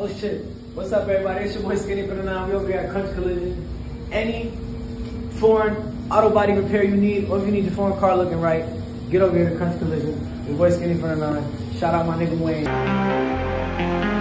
Oh shit. What's up everybody? It's your boy Skinny from the Nine. We over here at Crunch Collision. Any foreign auto body repair you need, or if you need your foreign car looking right, get over here to Crunch Collision. Your boy Skinny from the Nine. Shout out my nigga Wayne.